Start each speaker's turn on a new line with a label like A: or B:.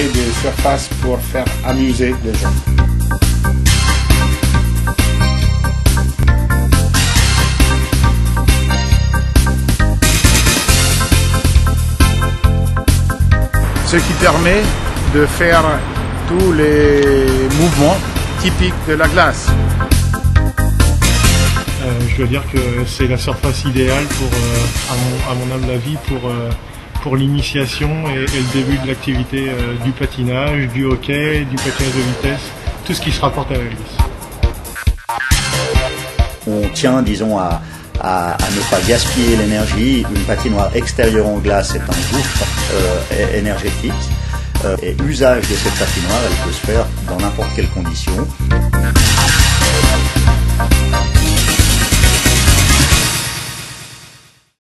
A: des surfaces pour faire amuser les gens. Ce qui permet de faire tous les mouvements typiques de la glace.
B: Euh, je dois dire que c'est la surface idéale pour, euh, à, mon, à mon humble avis, pour, euh, pour l'initiation et, le début de l'activité euh, du patinage, du hockey, du patinage de vitesse, tout ce qui se rapporte à la glisse.
C: On tient, disons, à, à, ne pas gaspiller l'énergie. Une patinoire extérieure en glace est un gouffre euh, énergétique. Euh, et usage de cette patinoire, elle peut se faire dans n'importe quelle condition.